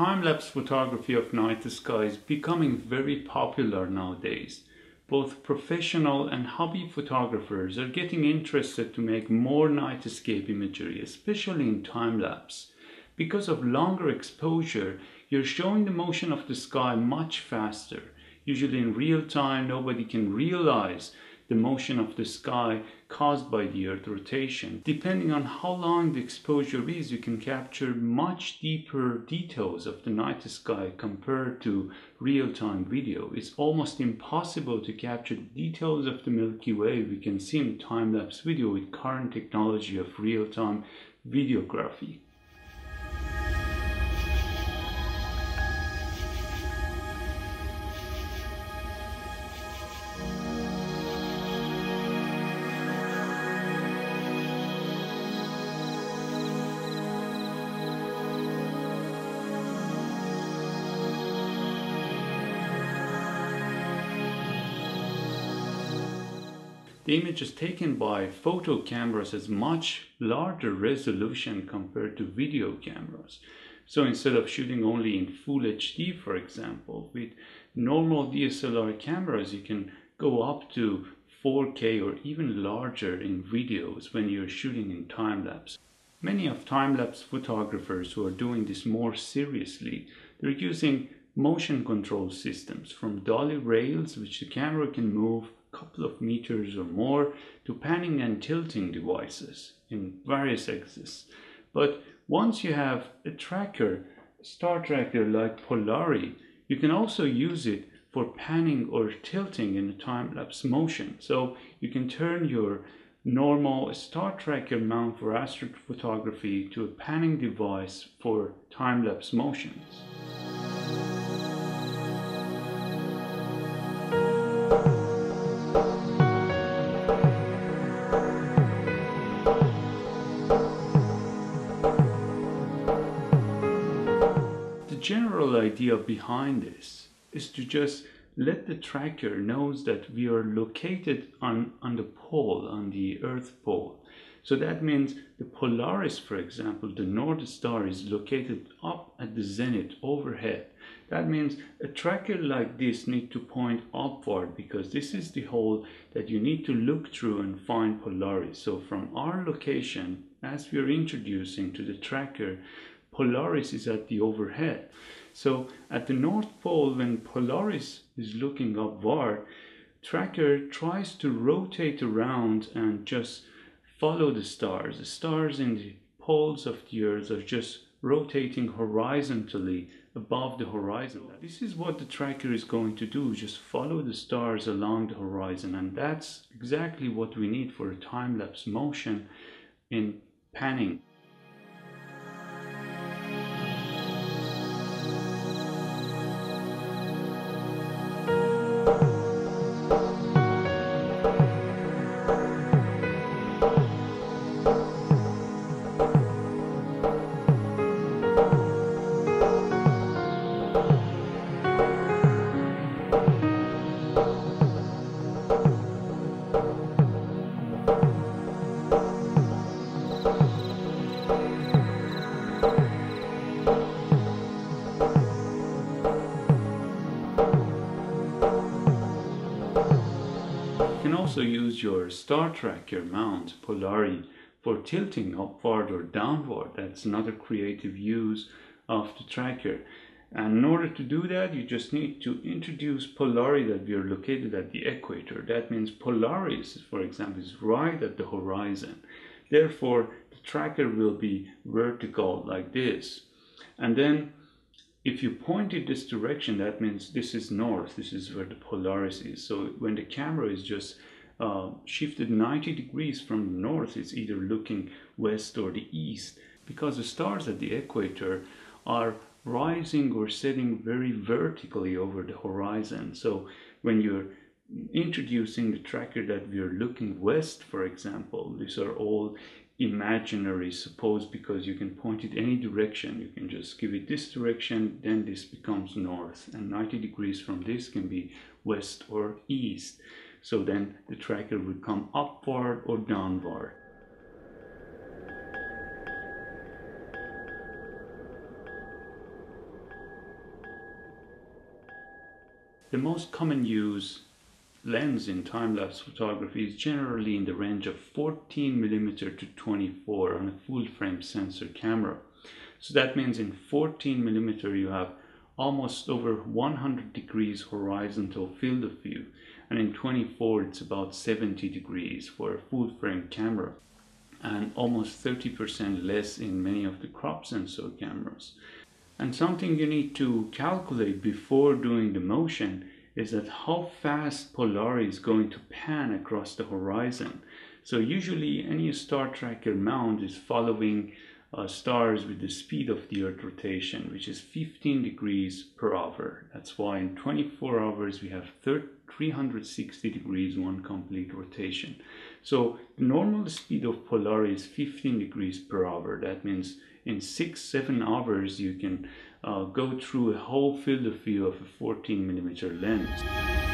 Time-lapse photography of night sky is becoming very popular nowadays. Both professional and hobby photographers are getting interested to make more nightscape imagery, especially in time-lapse. Because of longer exposure, you're showing the motion of the sky much faster. Usually in real time, nobody can realize the motion of the sky caused by the earth rotation. Depending on how long the exposure is, you can capture much deeper details of the night sky compared to real-time video. It's almost impossible to capture details of the Milky Way we can see in time-lapse video with current technology of real-time videography. The images taken by photo cameras has much larger resolution compared to video cameras. So instead of shooting only in full HD, for example, with normal DSLR cameras, you can go up to 4K or even larger in videos when you're shooting in time-lapse. Many of time-lapse photographers who are doing this more seriously, they're using motion control systems from dolly rails which the camera can move a couple of meters or more to panning and tilting devices in various axes. But once you have a tracker, star tracker like Polarie, you can also use it for panning or tilting in a time-lapse motion. So you can turn your normal star tracker mount for astrophotography to a panning device for time-lapse motions. Idea behind this is to just let the tracker knows that we are located on, on the pole, on the Earth pole. So that means the Polaris, for example, the North Star is located up at the zenith overhead. That means a tracker like this need to point upward because this is the hole that you need to look through and find Polaris. So from our location, as we are introducing to the tracker, Polaris is at the overhead. So at the North Pole, when Polaris is looking upward, tracker tries to rotate around and just follow the stars. The stars in the poles of the Earth are just rotating horizontally above the horizon. This is what the tracker is going to do, just follow the stars along the horizon. And that's exactly what we need for a time-lapse motion in panning. Also use your star tracker mount Polarie for tilting upward or downward. That's another creative use of the tracker. And in order to do that, you just need to introduce Polarie that we are located at the equator. That means Polaris, for example, is right at the horizon. Therefore, the tracker will be vertical like this. And then if you point it this direction, that means this is north. This is where the Polaris is. So when the camera is just uh, shifted 90 degrees from the north, it's either looking west or the east because the stars at the equator are rising or setting very vertically over the horizon. So when you're introducing the tracker that we are looking west, for example, these are all imaginary suppose because you can point it any direction. You can just give it this direction then this becomes north and 90 degrees from this can be west or east so then the tracker would come upward or downward. the most common use lens in time-lapse photography is generally in the range of 14 millimeter to 24 on a full frame sensor camera. So that means in 14 millimeter you have almost over 100 degrees horizontal field of view and in 24 it's about 70 degrees for a full frame camera and almost 30% less in many of the crop sensor cameras. And something you need to calculate before doing the motion is that how fast Polaris is going to pan across the horizon. So usually any star tracker mount is following uh, stars with the speed of the Earth rotation, which is 15 degrees per hour. That's why in 24 hours we have 360 degrees one complete rotation. So the normal speed of Polarie is 15 degrees per hour. That means in six, seven hours you can uh, go through a whole field of view of a 14 millimeter lens.